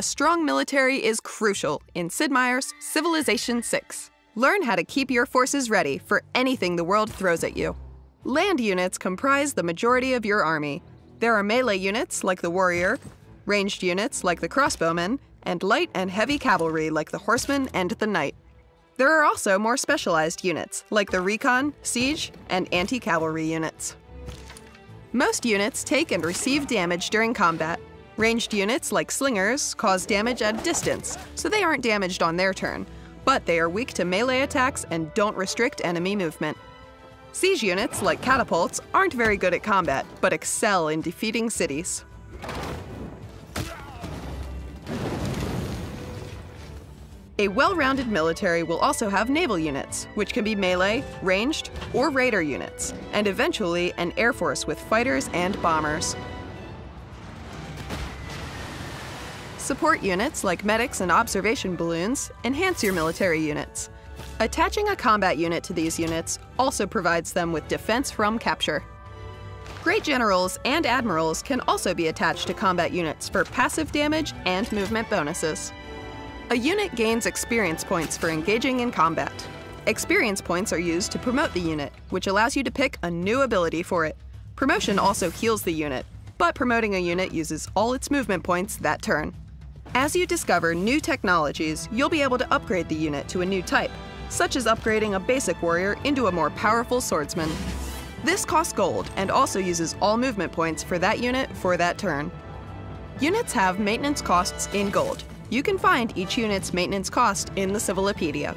a strong military is crucial in Sid Meier's Civilization 6. Learn how to keep your forces ready for anything the world throws at you. Land units comprise the majority of your army. There are melee units like the warrior, ranged units like the crossbowmen, and light and heavy cavalry like the horsemen and the knight. There are also more specialized units like the recon, siege, and anti-cavalry units. Most units take and receive damage during combat. Ranged units like slingers cause damage at a distance, so they aren't damaged on their turn, but they are weak to melee attacks and don't restrict enemy movement. Siege units, like catapults, aren't very good at combat, but excel in defeating cities. A well-rounded military will also have naval units, which can be melee, ranged, or raider units, and eventually an air force with fighters and bombers. Support units like medics and observation balloons enhance your military units. Attaching a combat unit to these units also provides them with defense from capture. Great generals and admirals can also be attached to combat units for passive damage and movement bonuses. A unit gains experience points for engaging in combat. Experience points are used to promote the unit, which allows you to pick a new ability for it. Promotion also heals the unit, but promoting a unit uses all its movement points that turn. As you discover new technologies, you'll be able to upgrade the unit to a new type, such as upgrading a basic warrior into a more powerful swordsman. This costs gold and also uses all movement points for that unit for that turn. Units have maintenance costs in gold, you can find each unit's maintenance cost in the Civilopedia.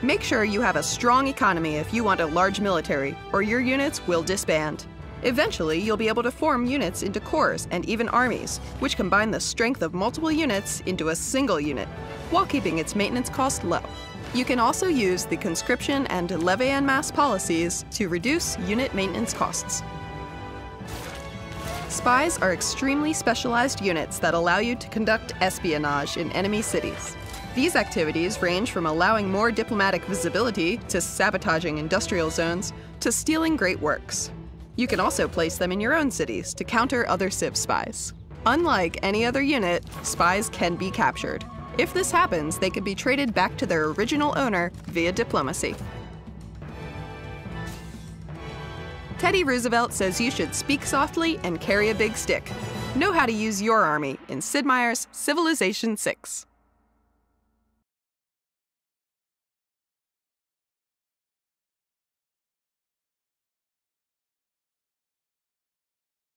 Make sure you have a strong economy if you want a large military, or your units will disband. Eventually, you'll be able to form units into corps and even armies, which combine the strength of multiple units into a single unit, while keeping its maintenance cost low. You can also use the conscription and levée en masse policies to reduce unit maintenance costs. Spies are extremely specialized units that allow you to conduct espionage in enemy cities. These activities range from allowing more diplomatic visibility to sabotaging industrial zones to stealing great works. You can also place them in your own cities to counter other Civ spies. Unlike any other unit, spies can be captured. If this happens, they can be traded back to their original owner via diplomacy. Teddy Roosevelt says you should speak softly and carry a big stick. Know how to use your army in Sid Meier's Civilization 6.